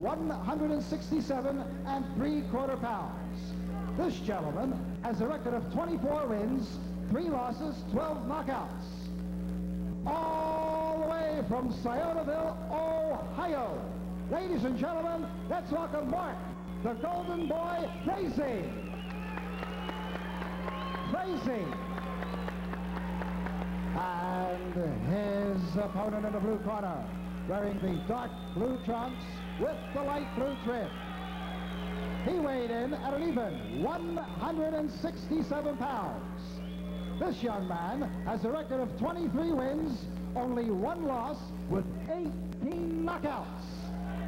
167 and three quarter pounds. This gentleman has a record of 24 wins, three losses, 12 knockouts. All the way from Sciotoville, Ohio. Ladies and gentlemen, let's welcome Mark, the golden boy, Frazie. Frazie. And his opponent in the blue corner, wearing the dark blue trunks with the light blue trim. He weighed in at an even 167 pounds. This young man has a record of 23 wins, only one loss, with 18 knockouts.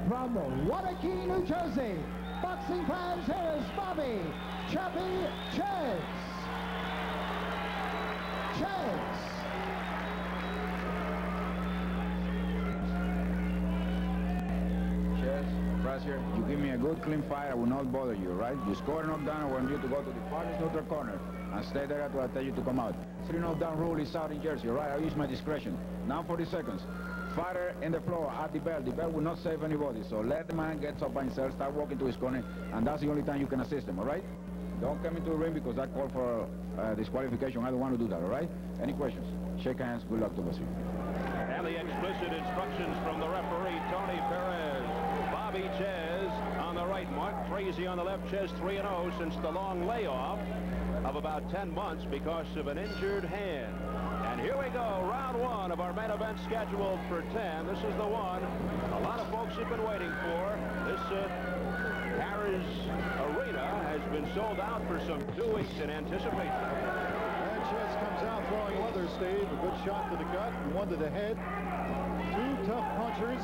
From Wanaque, New Jersey, boxing fans, here is Bobby Chappie Czyz. Czyz. Frazier, you give me a good clean fight, I will not bother you, right? You score a knockdown, I want you to go to the farthest neutral corner and stay there until I tell you to come out. Three knockdown rule is out in Jersey, right? I use my discretion. Now 40 seconds. Fighter in the floor at the bell. The bell will not save anybody, so let the man get up by himself, start walking to his corner, and that's the only time you can assist him, all right? Don't come into the ring because that call for uh, disqualification. I don't want to do that, all right? Any questions? Shake hands. Good luck to both of you. And the explicit instructions from the referee, Tony Perez. Bobby on the right, Mark Frazie on the left, Czyz 3-0 since the long layoff of about 10 months because of an injured hand. And here we go, round one of our main event scheduled for 10. This is the one a lot of folks have been waiting for. This uh, Harrah's Arena has been sold out for some two weeks in anticipation. Sanchez comes out throwing leather, Steve. A good shot to the gut and one to the head. Two tough punchers.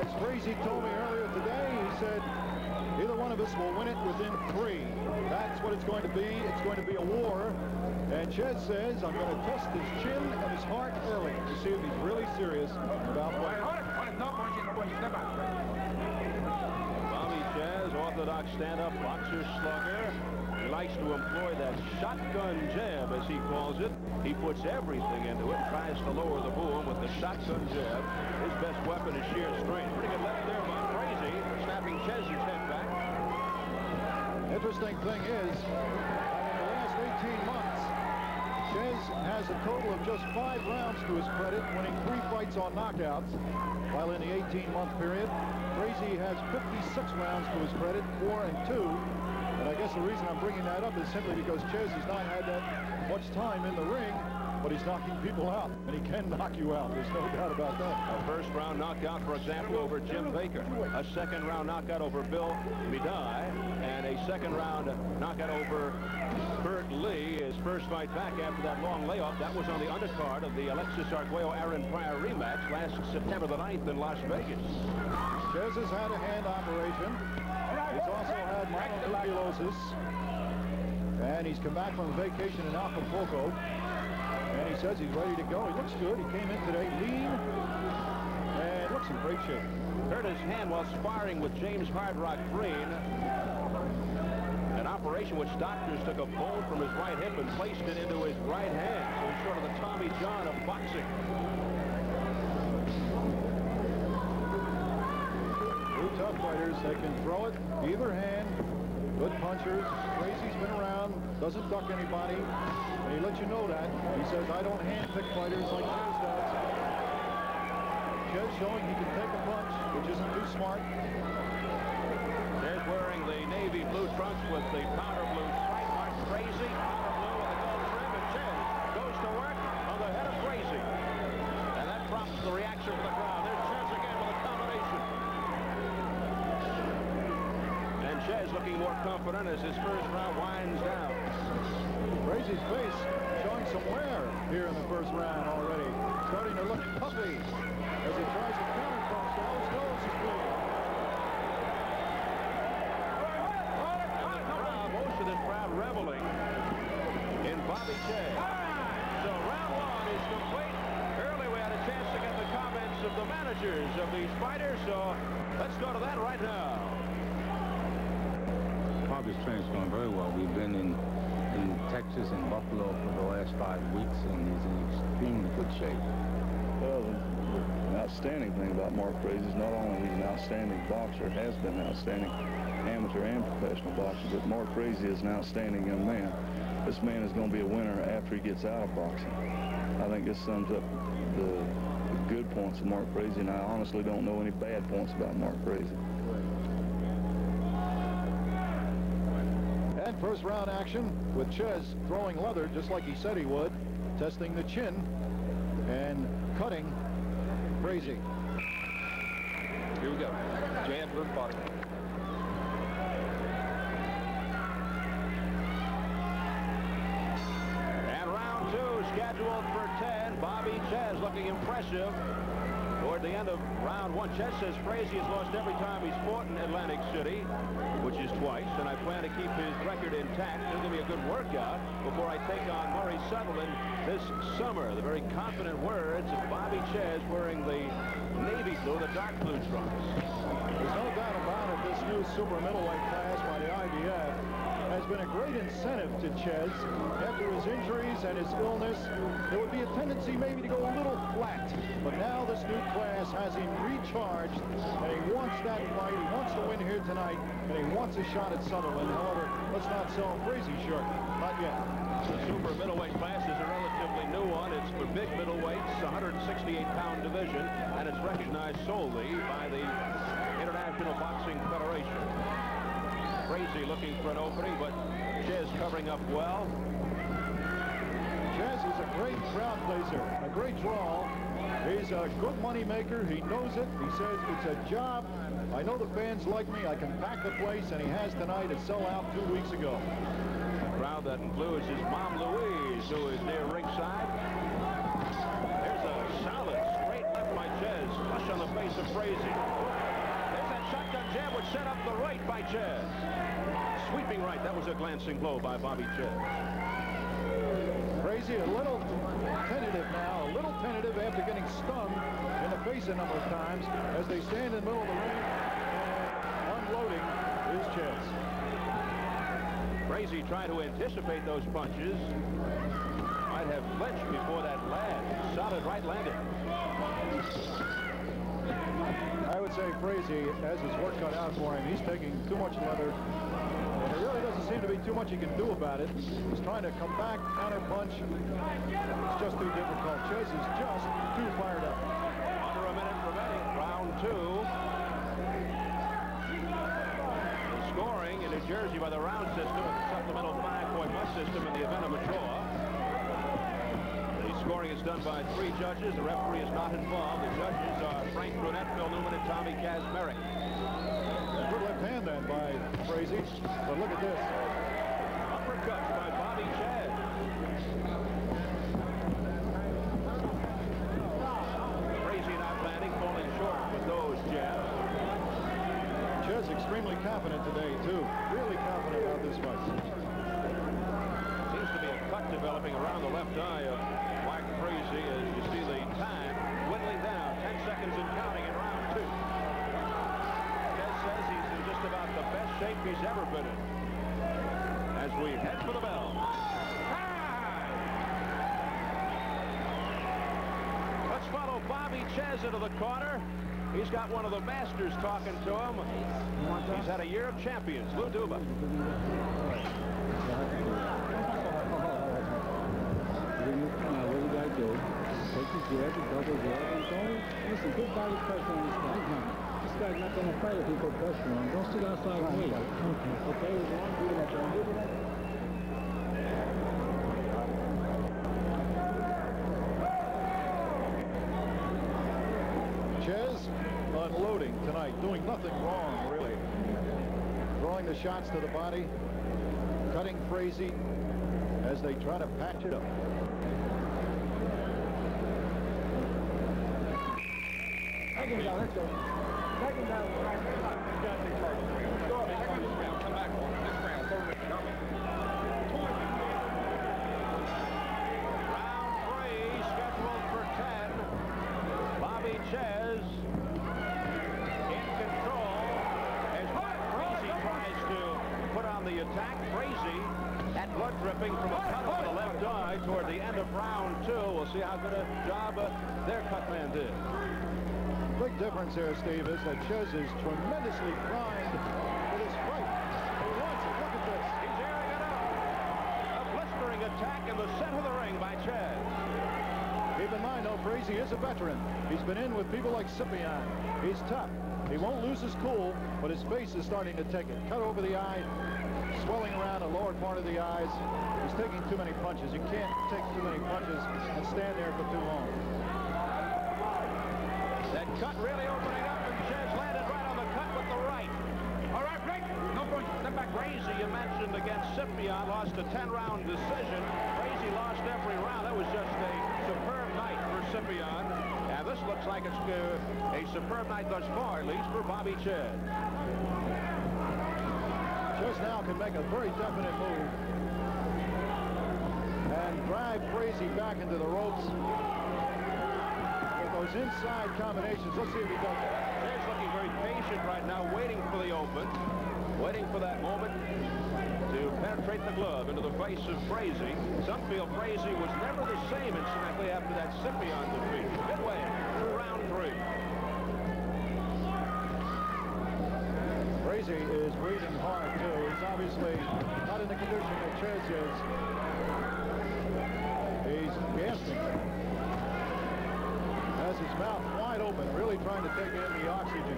As Frazie told me earlier today, he said, either one of us will win it within three. That's what it's going to be. It's going to be a war. And Czyz says, I'm going to test his chin and his heart early to see if he's really serious about winning. Bobby Czyz, orthodox stand-up boxer slugger. Likes to employ that shotgun jab, as he calls it. He puts everything into it, tries to lower the boom with the shotgun jab. His best weapon is sheer strength. Pretty good left there by Frazie, snapping Czyz's head back. Interesting thing is, in the last 18 months, Czyz has a total of just five rounds to his credit, winning three fights on knockouts, while in the 18-month period, Frazie has 56 rounds to his credit, four and two, guess the reason I'm bringing that up is simply because Czyz has not had that much time in the ring, but he's knocking people out, and he can knock you out. There's no doubt about that. A first-round knockout, for example, over Jim Baker. A second-round knockout over Bill Midai. And a second-round knockout over Bert Lee. His first fight back after that long layoff. That was on the undercard of the Alexis Arguello-Aaron Pryor rematch last September the 9th in Las Vegas. Czyz has had a hand operation. Mononucleosis. And he's come back from vacation in Acapulco. And he says he's ready to go. He looks good. He came in today lean and looks in great shape. Hurt his hand while sparring with James Hardrock Green. An operation which doctors took a bone from his right hip and placed it into his right hand. So he's sort of the Tommy John of boxing. Two They can throw it either hand. Good punchers. Frazie's been around. Doesn't duck anybody. And he lets you know that. He says, I don't handpick fighters like Czyz does. Czyz showing he can take a punch, which isn't too smart. There's wearing the navy blue trunks with the powder blue stripe mark. Frazie, powder blue with the gold trim, and Czyz goes to work on the head of Frazie. And that prompts the reaction from the crowd. There's Czyz again with a combination. Czyz looking more confident as his first round winds down. Frazie's face showing some wear here in the first round already. Starting to look puffy as he tries to counter his nose is bleeding. Most of this crowd reveling in Bobby Czyz. So round one is complete. Early we had a chance to get the comments of the managers of these fighters, so let's go to that right now. Bobby's training's going very well. We've been in in Texas and Buffalo for the last five weeks, and he's in extremely good shape. Well, not outstanding thing about Mark Frazier is not only he's an outstanding boxer, has been an outstanding amateur and professional boxer, but Mark Frazier is an outstanding young man. This man is going to be a winner after he gets out of boxing. I think this sums up the, the good points of Mark Frazier, and I honestly don't know any bad points about Mark Frazier. First round action with Czyz throwing leather just like he said he would, testing the chin and cutting Frazie. Here we go. Jan versus body. And round two scheduled for 10. Bobby Czyz looking impressive. Toward the end of round one, Czyz says Frazier has lost every time he's fought in Atlantic City, which is twice, and I plan to keep his record intact. It'll give me a good workout before I take on Murray Sutherland this summer. The very confident words of Bobby Czyz wearing the navy blue, the dark blue trunks. There's no doubt about it, this new super middleweight class by the IBF has been a great incentive to Czyz. After his injuries and his illness, there would be a tendency maybe to go a little flat. But now this new class has him recharged, and he wants that fight. He wants to win here tonight, and he wants a shot at Sutherland. However, let's not sell Frazie short. Not yet. The super middleweight class is a relatively new one. It's for big middleweights, 168-pound division, and it's recognized solely by the International Boxing. Frazier looking for an opening, but Czyz covering up well. Czyz is a great crowd pleaser, a great draw. He's a good money maker. He knows it. He says it's a job. I know the fans like me. I can pack the place, and he has tonight. It sell out two weeks ago. The crowd that includes his mom Louise, who is near ringside. There's a solid straight left by Czyz, flush on the face of Frazier. Jab set up the right by Czyz. Sweeping right, that was a glancing blow by Bobby Czyz. Frazie, a little tentative now, a little tentative after getting stung in the face a number of times as they stand in the middle of the ring and unloading his Czyz. Frazie trying to anticipate those punches. Might have flinched before that land. Solid right landed. I would say Frazier has his work cut out for him. He's taking too much leather. And there really doesn't seem to be too much he can do about it. He's trying to come back, counter punch. It's just too difficult. Czyz is just too fired up. Under a minute remaining. Round two. The scoring in New Jersey by the round system the supplemental five-point system in the event of a draw. Scoring is done by three judges. The referee is not involved. The judges are Frank Brunette, Phil Newman, and Tommy Kaczmarek. Good left hand then by Frazier. But look at this. Uppercuts by Bobby Czyz. Frazie not landing, falling short with those jabs. Czyz extremely confident today, too. Really confident about this fight. Seems to be a cut developing around the left eye of Mark Frazier as you see the time whittling down. 10 seconds and counting in round two. Czyz says he's in just about the best shape he's ever been in. As we head for the bell. Let's follow Bobby Czyz into the corner. He's got one of the masters talking to him. He's had a year of champions, Lou Duva. What do you, uh, what do you? Take the jab, the double jab, and go. Listen, put body pressure on this guy. He's not, this guy's not gonna fight if you put pressure on him. Don't sit outside and wait. Okay. Okay, you want to do that, don't do that. Czyz unloading tonight, doing nothing wrong, really. Throwing the shots to the body, cutting Frazier as they try to patch it up. Second down, let's go. Second down. Round three, scheduled for 10. Bobby Czyz in control as Frazier tries to put on the attack. Frazier, that blood dripping from a cut over the left eye toward the end of round two. We'll see how good a job uh, their cut man did. big difference here, Steve, is that Czyz is tremendously primed for this fight. He wants it. Look at this. He's airing it out. A blistering attack in the center of the ring by Czyz. Keep in mind, though, Frazie is a veteran. He's been in with people like Scypion. He's tough. He won't lose his cool, but his face is starting to take it. Cut over the eye, swelling around the lower part of the eyes. He's taking too many punches. You can't take too many punches and stand there for too long. That cut really opening up, and Czyz landed right on the cut with the right. All right, Rick. No point. Step back. Frazie, you mentioned against Scypion, lost a 10-round decision. Frazie lost every round. That was just a superb night for Scypion. And this looks like it's uh, a superb night thus far, at least for Bobby Czyz. Now can make a very definite move and drive Frazie back into the ropes. With those inside combinations, let's see if he does it. Czyz looking very patient right now, waiting for the open, waiting for that moment to penetrate the glove into the face of Frazie. Some feel Frazie was never the same, incidentally, after that Scypion defeat. Midway through round three. Frazie is breathing hard, too. He's obviously not in the condition that Czyz is. He's gasping. Has his mouth wide open, really trying to take in the oxygen.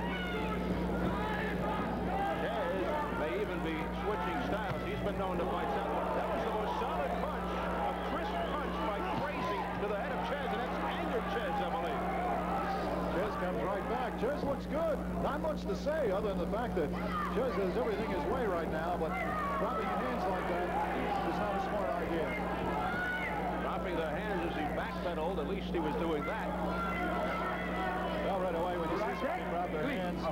Czyz may even be switching styles. He's been known to fight southpaw. That was the most solid punch, a crisp punch by Frazie to the head of Czyz, and that's angered Czyz, I believe. Czyz comes right back. Czyz looks good. Not much to say other than the fact that Czyz has everything his way right now, but dropping your hands like that is not a smart idea. Dropping the hands as he backpedaled, at least he was doing that. Well, right away, when you see somebody drop their hands,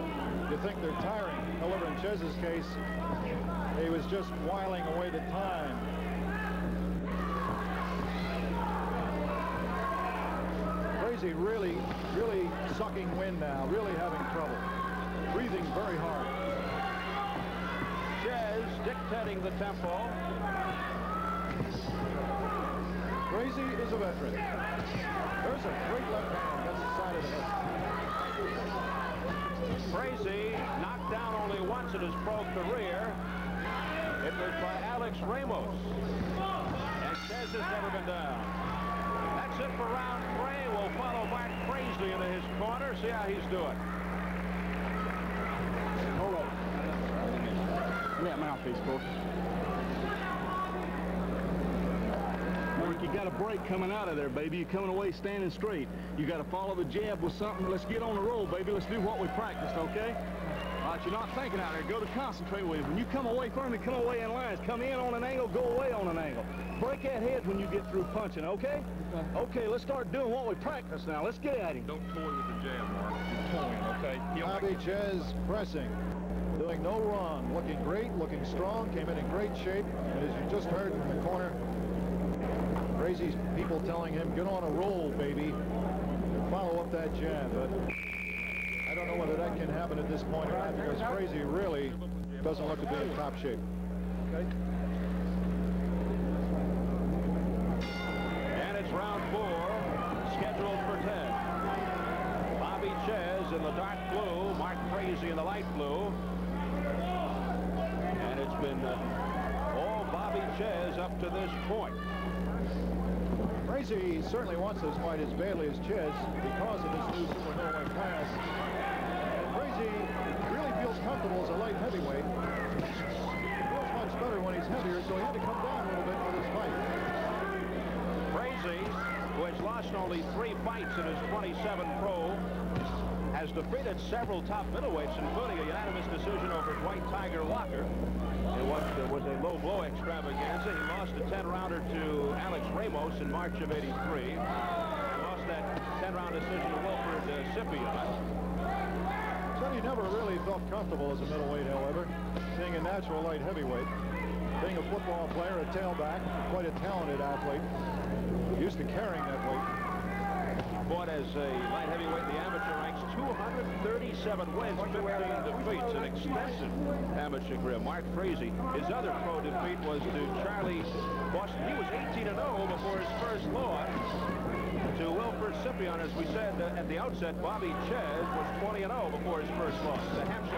you think they're tiring. However, in Czyz's case, he was just whiling away the time. Frazie really, really sucking wind now, really having trouble. Breathing very hard. Czyz dictating the tempo. Frazie is a veteran. There's a great left hand. That's the side of the head. Frazie knocked down only once in his pro career. It was by Alex Ramos. And Czyz has never been down. That's it for round three. We'll follow into his corner, see how he's doing. Hold on. That mouthpiece, Coach. Mark, you got a break coming out of there, baby. You're coming away standing straight. You got to follow the jab with something. Let's get on the roll, baby. Let's do what we practiced, okay? All right, you're not thinking out there. Go to concentrate with it. When you come away firmly, come away in lines. Come in on an angle, go away on an angle. Break that head when you get through punching, okay? Okay, let's start doing what we practice now. Let's get at him. Don't toy with the jab, Mark. You're toying, okay? You don't Bobby Czyz pressing. Doing no wrong. Looking great, looking strong, came in in great shape. And as you just heard from the corner, Frazie's people telling him, get on a roll, baby. Follow up that jab. But I don't know whether that can happen at this point or not because Frazie really doesn't look to be in top shape. And it's round four, scheduled for 10. Bobby Czyz in the dark blue, Mark Frazie in the light blue. And it's been uh, all Bobby Czyz up to this point. Frazie certainly wants this fight as badly as Czyz because of this new super middleweight class. And Frazie really feels comfortable as a light heavyweight. He feels much better when he's heavier, so he had to come down a little bit for this fight. Frazie, who has lost only three fights in his 27 pro, has defeated several top middleweights, including a unanimous decision over Dwight Tiger Walker. It was, was a low blow extravaganza. He lost a 10-rounder to Alex Ramos in March of 83. He lost that 10-round decision to Wilfred uh, Scipio. He never really felt comfortable as a middleweight, however, being a natural light heavyweight. Being a football player, a tailback, quite a talented athlete. Used to carrying that weight. Fought as a light heavyweight in the amateur ranks, 237 wins, 15 defeats, an extensive amateur career. Mark Frazie, his other pro defeat was to Charlie Boston. He was 18-0 before his first loss to Wilford Scypion. As we said uh, at the outset, Bobby Czyz was 20-0 before his first loss. The Hampshire